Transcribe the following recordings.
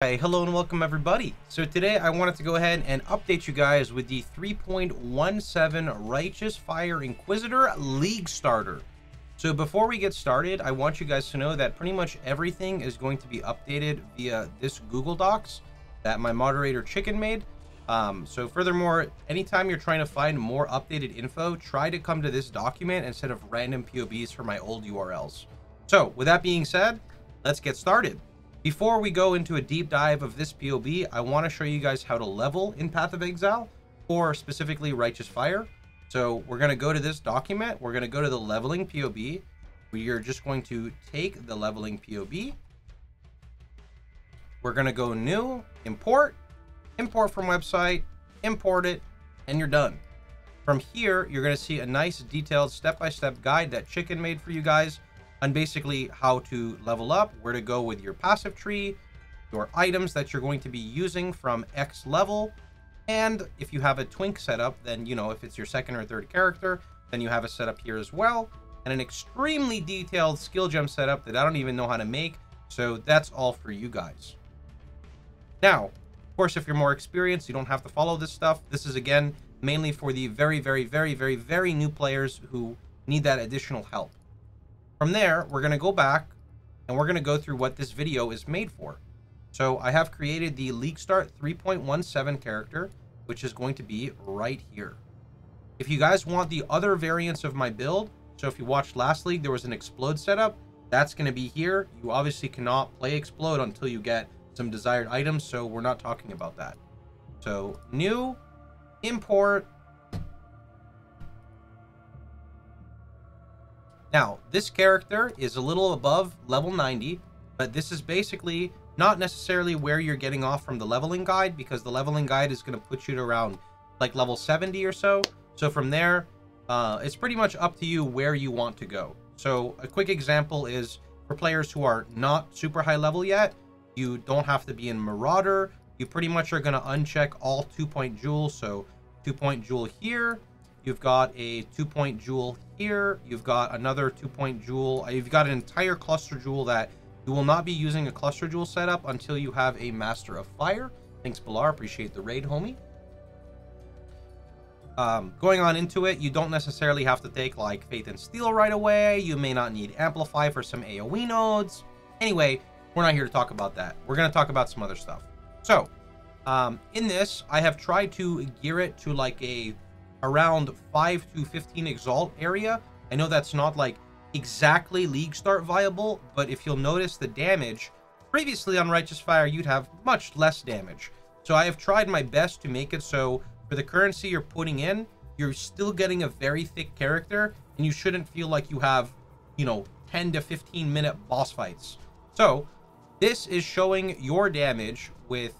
Hey, hello and welcome everybody. So today I wanted to go ahead and update you guys with the 3.17 Righteous Fire Inquisitor League Starter. So before we get started, I want you guys to know that pretty much everything is going to be updated via this Google Docs that my moderator Chicken made. Um, so furthermore, anytime you're trying to find more updated info, try to come to this document instead of random POBs for my old URLs. So with that being said, let's get started. Before we go into a deep dive of this POB, I want to show you guys how to level in Path of Exile, or specifically Righteous Fire. So we're going to go to this document. We're going to go to the leveling POB. We are just going to take the leveling POB. We're going to go new, import, import from website, import it, and you're done. From here, you're going to see a nice detailed step-by-step -step guide that Chicken made for you guys on basically how to level up, where to go with your passive tree, your items that you're going to be using from X level, and if you have a twink setup, then, you know, if it's your second or third character, then you have a setup here as well, and an extremely detailed skill gem setup that I don't even know how to make, so that's all for you guys. Now, of course, if you're more experienced, you don't have to follow this stuff. This is, again, mainly for the very, very, very, very, very new players who need that additional help. From there, we're going to go back and we're going to go through what this video is made for. So I have created the League Start 3.17 character, which is going to be right here. If you guys want the other variants of my build, so if you watched last league, there was an explode setup, that's going to be here. You obviously cannot play explode until you get some desired items, so we're not talking about that. So new, import, Now, this character is a little above level 90, but this is basically not necessarily where you're getting off from the leveling guide because the leveling guide is going to put you to around like level 70 or so. So from there, uh, it's pretty much up to you where you want to go. So a quick example is for players who are not super high level yet, you don't have to be in Marauder. You pretty much are going to uncheck all two-point jewels. So two-point jewel here, You've got a two-point jewel here. You've got another two-point jewel. You've got an entire cluster jewel that you will not be using a cluster jewel setup until you have a Master of Fire. Thanks, Balar. Appreciate the raid, homie. Um, going on into it, you don't necessarily have to take like Faith and Steel right away. You may not need Amplify for some AoE nodes. Anyway, we're not here to talk about that. We're going to talk about some other stuff. So, um, in this, I have tried to gear it to like a around 5 to 15 exalt area. I know that's not like exactly league start viable, but if you'll notice the damage, previously on Righteous Fire, you'd have much less damage. So I have tried my best to make it so for the currency you're putting in, you're still getting a very thick character, and you shouldn't feel like you have, you know, 10 to 15 minute boss fights. So this is showing your damage with,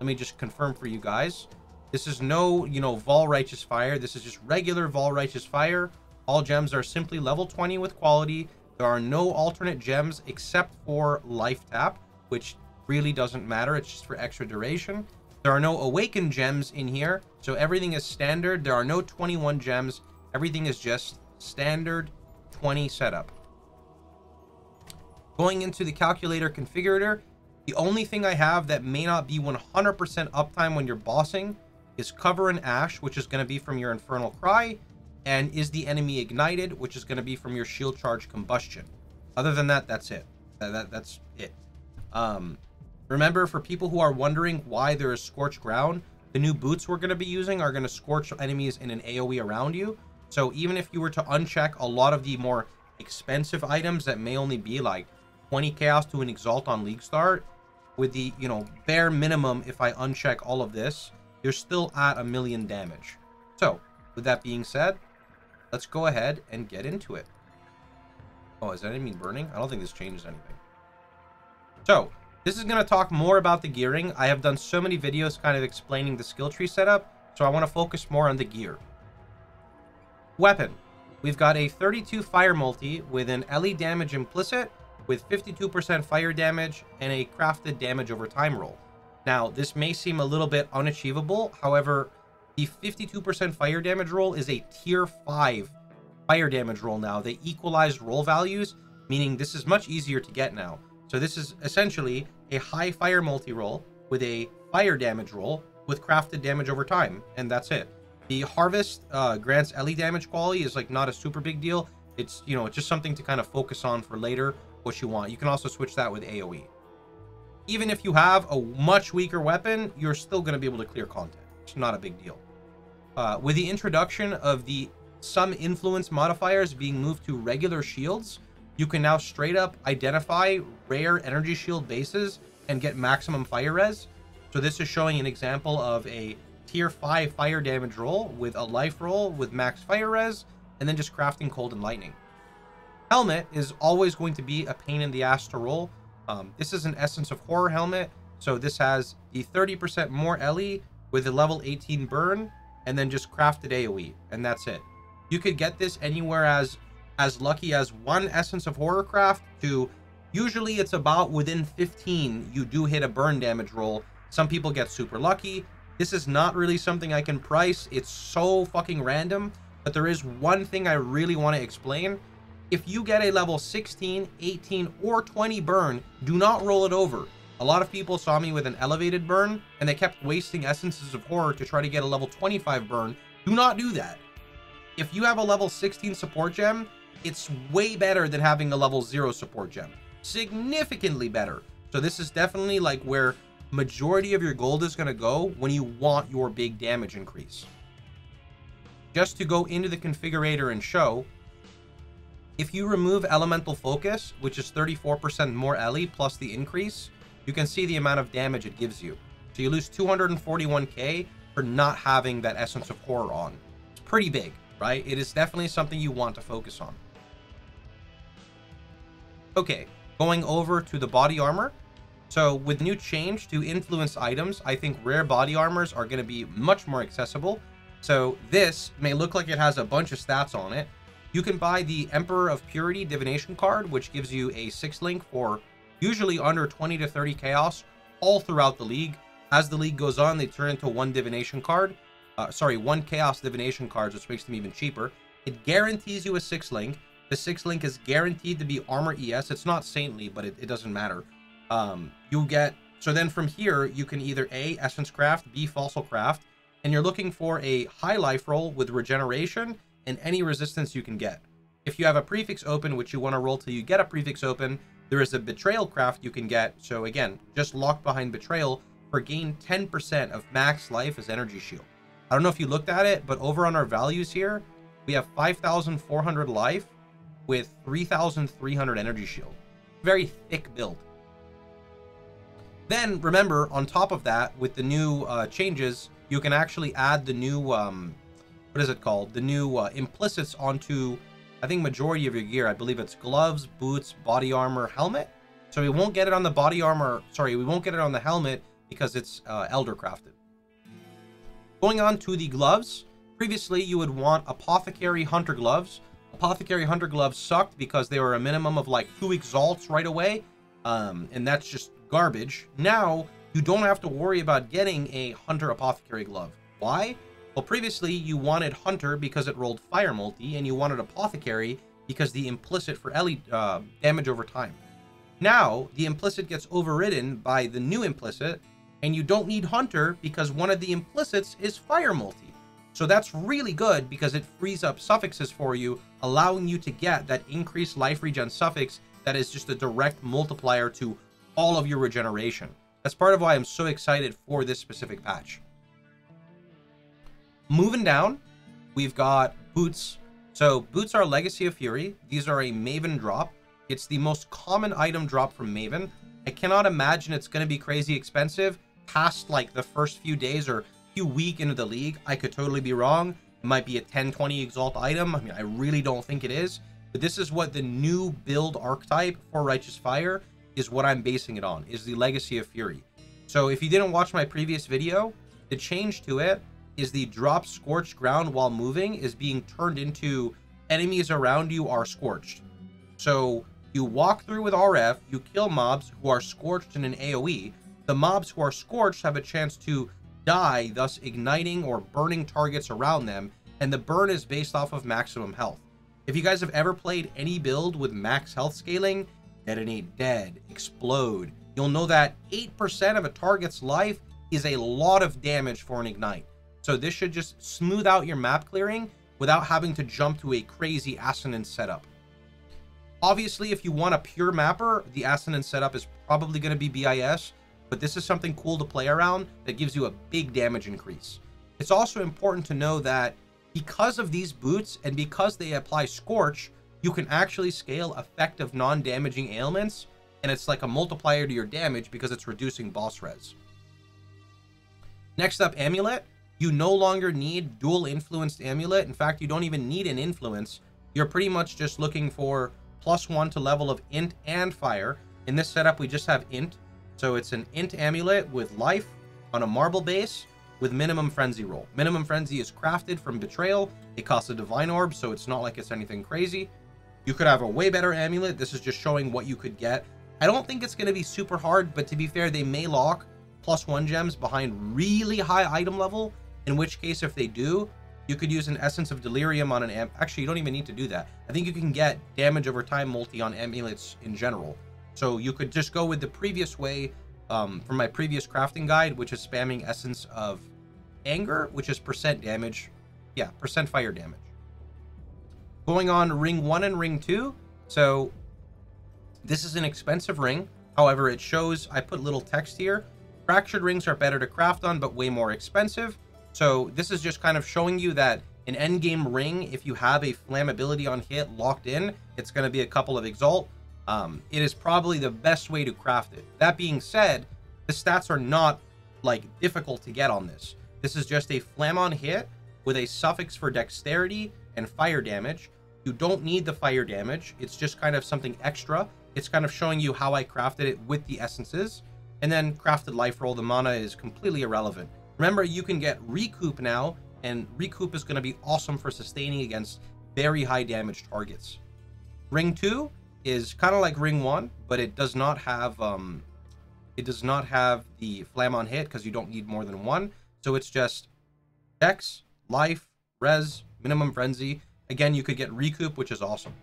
let me just confirm for you guys. This is no, you know, Vaal Righteous Fire. This is just regular Vaal Righteous Fire. All gems are simply level 20 with quality. There are no alternate gems except for Life Tap, which really doesn't matter. It's just for extra duration. There are no Awakened gems in here, so everything is standard. There are no 21 gems. Everything is just standard 20 setup. Going into the calculator configurator, the only thing I have that may not be 100% uptime when you're bossing is Cover in Ash, which is going to be from your Infernal Cry, and Is the Enemy Ignited, which is going to be from your Shield Charge Combustion. Other than that, that's it. That, that, that's it. Um, remember, for people who are wondering why there is Scorched Ground, the new boots we're going to be using are going to scorch enemies in an AoE around you. So even if you were to uncheck a lot of the more expensive items that may only be like 20 chaos to an exalt on league start, with the, you know, bare minimum, if I uncheck all of this, you're still at a million damage. So, with that being said, let's go ahead and get into it. Oh, is that enemy burning? I don't think this changes anything. So, this is going to talk more about the gearing. I have done so many videos kind of explaining the skill tree setup, so I want to focus more on the gear. Weapon. We've got a 32 fire multi with an LE damage implicit with 52% fire damage and a crafted damage over time roll. Now, this may seem a little bit unachievable. However, the 52% fire damage roll is a tier 5 fire damage roll now. They equalized roll values, meaning this is much easier to get now. So this is essentially a high fire multi-roll with a fire damage roll with crafted damage over time, and that's it. The harvest uh, grants ele damage quality is like not a super big deal. It's you know it's just something to kind of focus on for later what you want. You can also switch that with AOE. Even if you have a much weaker weapon, you're still going to be able to clear content. It's not a big deal. Uh, with the introduction of the some influence modifiers being moved to regular shields, you can now straight up identify rare energy shield bases and get maximum fire res. So this is showing an example of a tier 5 fire damage roll with a life roll with max fire res, and then just crafting cold and lightning. Helmet is always going to be a pain in the ass to roll. Um, this is an Essence of Horror helmet, so this has the 30% more LE with a level 18 burn, and then just crafted AoE, and that's it. You could get this anywhere as as lucky as one Essence of Horror craft to usually it's about within 15 you do hit a burn damage roll. Some people get super lucky. This is not really something I can price. It's so fucking random. But there is one thing I really want to explain. If you get a level 16, 18, or 20 burn, do not roll it over. A lot of people saw me with an elevated burn, and they kept wasting Essences of Horror to try to get a level 25 burn. Do not do that. If you have a level 16 support gem, it's way better than having a level 0 support gem. Significantly better. So this is definitely like where majority of your gold is going to go when you want your big damage increase. Just to go into the configurator and show, if you remove elemental focus, which is 34% more LE plus the increase, you can see the amount of damage it gives you. So you lose 241k for not having that essence of horror on. It's pretty big, right? It is definitely something you want to focus on. Okay, going over to the body armor. So with new change to influence items, I think rare body armors are going to be much more accessible. So this may look like it has a bunch of stats on it. You can buy the Emperor of Purity Divination card, which gives you a 6 link for usually under 20 to 30 chaos all throughout the league. As the league goes on, they turn into one divination card. Uh, sorry, one chaos divination cards, which makes them even cheaper. It guarantees you a 6 link. The 6 link is guaranteed to be armor ES. It's not saintly, but it, it doesn't matter um, you get so then from here you can either a essence craft b fossil craft and you're looking for a high life roll with regeneration and any resistance you can get. If you have a prefix open which you want to roll till you get a prefix open there is a betrayal craft you can get. So again just locked behind betrayal for gain 10% of max life as energy shield. I don't know if you looked at it but over on our values here we have 5400 life with 3300 energy shield. Very thick build. Then remember, on top of that, with the new uh, changes, you can actually add the new, um, what is it called? The new uh, implicits onto, I think, majority of your gear. I believe it's gloves, boots, body armor, helmet. So we won't get it on the body armor. Sorry, we won't get it on the helmet because it's uh, elder crafted. Going on to the gloves. Previously, you would want apothecary hunter gloves. Apothecary hunter gloves sucked because they were a minimum of like two exalts right away. Um, and that's just garbage. Now, you don't have to worry about getting a Hunter Apothecary Glove. Why? Well, previously you wanted Hunter because it rolled Fire Multi, and you wanted Apothecary because the implicit for ele uh, damage over time. Now, the implicit gets overridden by the new implicit, and you don't need Hunter because one of the implicits is Fire Multi. So that's really good because it frees up suffixes for you, allowing you to get that increased life regen suffix that is just a direct multiplier to all of your regeneration. That's part of why I'm so excited for this specific patch. Moving down, we've got boots. So boots are Legacy of Fury. These are a Maven drop. It's the most common item drop from Maven. I cannot imagine it's going to be crazy expensive past like the first few days or few week into the league. I could totally be wrong. It might be a 10, 20 exalt item. I mean, I really don't think it is. But this is what the new build archetype for Righteous Fire is what I'm basing it on, is the Legacy of Fury. So if you didn't watch my previous video, the change to it is the drop scorched ground while moving is being turned into enemies around you are scorched. So you walk through with RF, you kill mobs who are scorched in an AoE. The mobs who are scorched have a chance to die, thus igniting or burning targets around them, and the burn is based off of maximum health. If you guys have ever played any build with max health scaling, detonate dead, explode. You'll know that 8% of a target's life is a lot of damage for an ignite. So this should just smooth out your map clearing without having to jump to a crazy assonance setup. Obviously, if you want a pure mapper, the assonance setup is probably going to be BIS, but this is something cool to play around that gives you a big damage increase. It's also important to know that because of these boots and because they apply Scorch, you can actually scale effective non-damaging ailments, and it's like a multiplier to your damage because it's reducing boss res. Next up, Amulet. You no longer need dual influenced Amulet. In fact, you don't even need an influence. You're pretty much just looking for plus one to level of int and fire. In this setup, we just have int. So it's an int amulet with life on a marble base with minimum frenzy roll. Minimum frenzy is crafted from betrayal. It costs a divine orb, so it's not like it's anything crazy. You could have a way better amulet. This is just showing what you could get. I don't think it's going to be super hard, but to be fair, they may lock plus one gems behind really high item level, in which case, if they do, you could use an Essence of Delirium on an amp. Actually, you don't even need to do that. I think you can get damage over time multi on amulets in general. So you could just go with the previous way um, from my previous crafting guide, which is spamming Essence of Anger, which is percent damage. Yeah, percent fire damage. Going on ring one and ring two. So this is an expensive ring. However, it shows, I put little text here. Fractured rings are better to craft on, but way more expensive. So this is just kind of showing you that an endgame ring, if you have a flammability on hit locked in, it's going to be a couple of exalt. Um, it is probably the best way to craft it. That being said, the stats are not like difficult to get on this. This is just a flam on hit with a suffix for dexterity and fire damage. You don't need the fire damage. It's just kind of something extra. It's kind of showing you how I crafted it with the essences. And then crafted life roll, the mana is completely irrelevant. Remember, you can get Recoup now, and Recoup is going to be awesome for sustaining against very high damage targets. Ring 2 is kind of like Ring 1, but it does not have um, it does not have the Flam on hit because you don't need more than one. So it's just Dex, Life, Res, Minimum Frenzy. Again, you could get Recoup, which is awesome.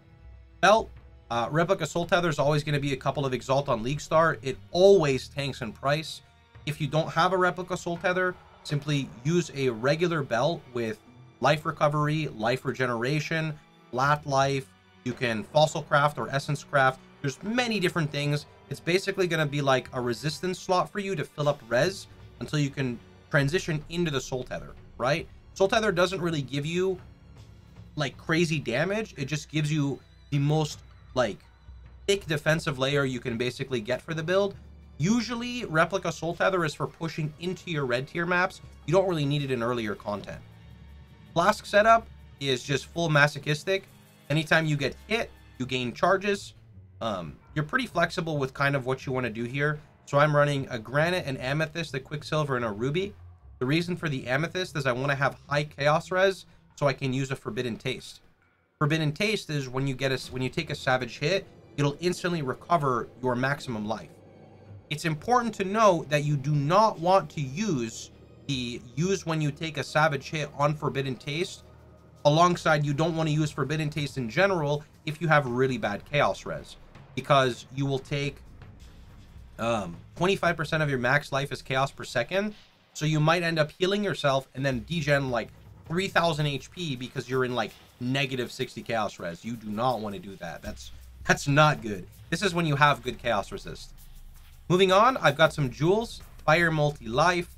Belt, uh, Replica Soul Tether is always going to be a couple of Exalt on League Star. It always tanks in price. If you don't have a Replica Soul Tether, Simply use a regular belt with life recovery, life regeneration, flat life. You can fossil craft or essence craft. There's many different things. It's basically going to be like a resistance slot for you to fill up res until you can transition into the soul tether, right? Soul tether doesn't really give you like crazy damage. It just gives you the most like thick defensive layer you can basically get for the build. Usually, Replica Soul Tether is for pushing into your red tier maps. You don't really need it in earlier content. Flask setup is just full masochistic. Anytime you get hit, you gain charges. Um, you're pretty flexible with kind of what you want to do here. So I'm running a Granite, an Amethyst, a Quicksilver, and a Ruby. The reason for the Amethyst is I want to have high Chaos Res so I can use a Forbidden Taste. Forbidden Taste is when you get a, when you take a Savage hit, it'll instantly recover your maximum life it's important to note that you do not want to use the use when you take a savage hit on forbidden taste alongside you don't want to use forbidden taste in general if you have really bad chaos res. Because you will take um 25% of your max life is chaos per second. So you might end up healing yourself and then degen like 3000 hp because you're in like negative 60 chaos res. You do not want to do that. That's that's not good. This is when you have good chaos resist Moving on, I've got some jewels. Fire multi-life,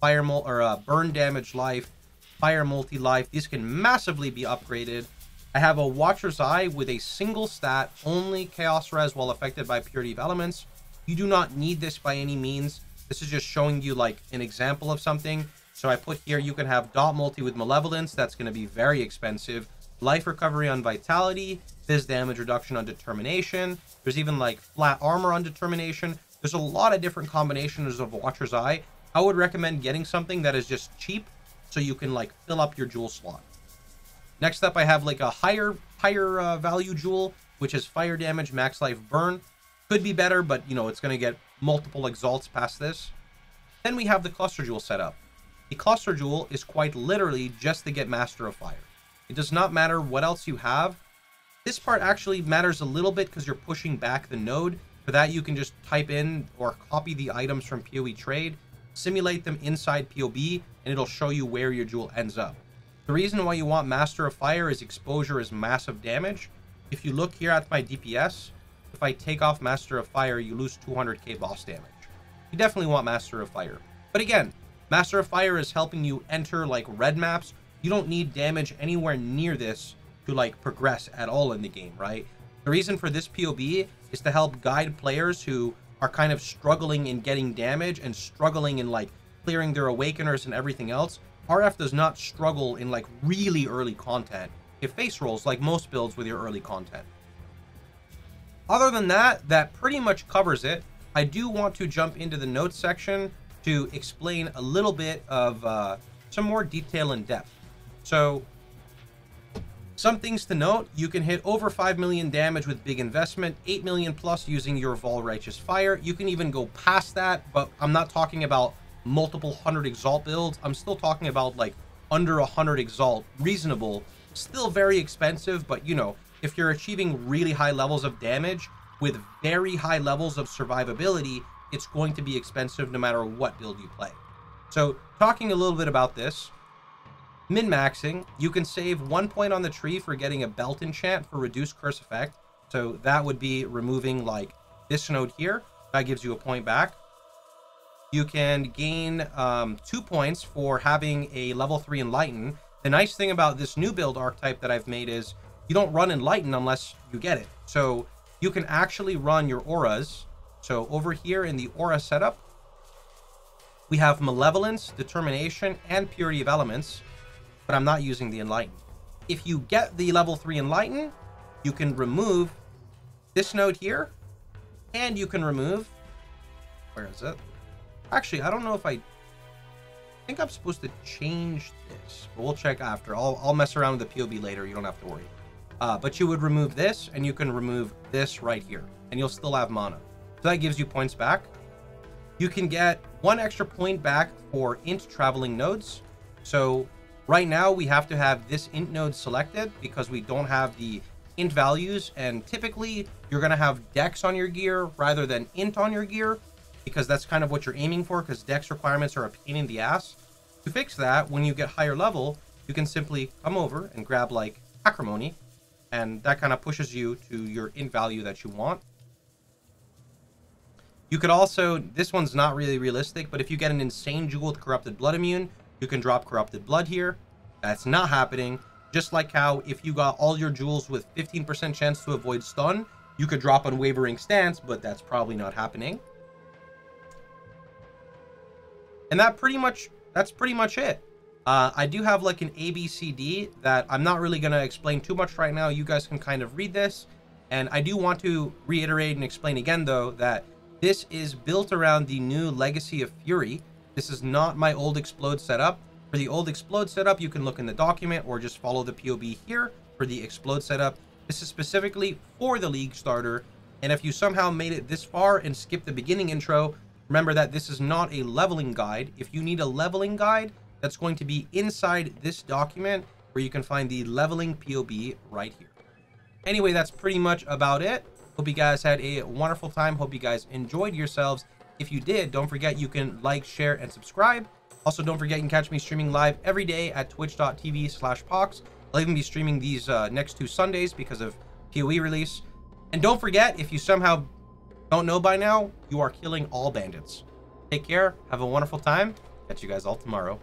fire mul or uh, burn damage life, fire multi-life. These can massively be upgraded. I have a Watcher's Eye with a single stat, only Chaos Res while affected by Purity of Elements. You do not need this by any means. This is just showing you like an example of something. So I put here, you can have dot multi with Malevolence. That's going to be very expensive. Life recovery on Vitality, phys damage reduction on Determination. There's even like flat armor on Determination. There's a lot of different combinations of Watcher's Eye. I would recommend getting something that is just cheap so you can like fill up your jewel slot. Next up, I have like a higher higher uh, value jewel, which is fire damage, max life burn. Could be better, but you know, it's going to get multiple exalts past this. Then we have the cluster jewel setup. The cluster jewel is quite literally just to get master of fire. It does not matter what else you have. This part actually matters a little bit because you're pushing back the node. For that, you can just type in or copy the items from PoE Trade, simulate them inside POB, and it'll show you where your jewel ends up. The reason why you want Master of Fire is exposure is massive damage. If you look here at my DPS, if I take off Master of Fire, you lose 200k boss damage. You definitely want Master of Fire. But again, Master of Fire is helping you enter like red maps. You don't need damage anywhere near this to like progress at all in the game, right? The reason for this POB is to help guide players who are kind of struggling in getting damage and struggling in like clearing their awakeners and everything else. RF does not struggle in like really early content. It face rolls like most builds with your early content. Other than that, that pretty much covers it. I do want to jump into the notes section to explain a little bit of uh, some more detail and depth. So, some things to note, you can hit over 5 million damage with big investment, 8 million plus using your Vaal Righteous Fire. You can even go past that, but I'm not talking about multiple hundred Exalt builds. I'm still talking about like under 100 Exalt, reasonable, still very expensive, but you know, if you're achieving really high levels of damage with very high levels of survivability, it's going to be expensive no matter what build you play. So talking a little bit about this, min-maxing, you can save one point on the tree for getting a belt enchant for reduced curse effect. So that would be removing like this node here. That gives you a point back. You can gain um, two points for having a level three enlighten. The nice thing about this new build archetype that I've made is you don't run enlighten unless you get it. So you can actually run your auras so over here in the aura setup, we have Malevolence, Determination, and Purity of Elements, but I'm not using the Enlighten. If you get the level 3 Enlighten, you can remove this node here, and you can remove... Where is it? Actually, I don't know if I... I think I'm supposed to change this, but we'll check after. I'll, I'll mess around with the POB later. You don't have to worry. Uh, but you would remove this, and you can remove this right here, and you'll still have mana. So that gives you points back. You can get one extra point back for int traveling nodes. So right now we have to have this int node selected because we don't have the int values. And typically you're going to have dex on your gear rather than int on your gear because that's kind of what you're aiming for because dex requirements are a pain in the ass. To fix that, when you get higher level, you can simply come over and grab like acrimony and that kind of pushes you to your int value that you want. You could also, this one's not really realistic, but if you get an insane jewel with Corrupted Blood immune, you can drop Corrupted Blood here. That's not happening. Just like how if you got all your jewels with 15% chance to avoid stun, you could drop Unwavering Stance, but that's probably not happening. And that pretty much, that's pretty much it. Uh, I do have like an ABCD that I'm not really going to explain too much right now. You guys can kind of read this. And I do want to reiterate and explain again, though, that this is built around the new Legacy of Fury. This is not my old Explode setup. For the old Explode setup, you can look in the document or just follow the POB here for the Explode setup. This is specifically for the League starter. And if you somehow made it this far and skipped the beginning intro, remember that this is not a leveling guide. If you need a leveling guide, that's going to be inside this document where you can find the leveling POB right here. Anyway, that's pretty much about it. Hope you guys had a wonderful time. Hope you guys enjoyed yourselves. If you did, don't forget you can like, share, and subscribe. Also, don't forget you can catch me streaming live every day at twitch.tv slash Pohx. I'll even be streaming these uh, next two Sundays because of PoE release. And don't forget, if you somehow don't know by now, you are killing all bandits. Take care. Have a wonderful time. Catch you guys all tomorrow.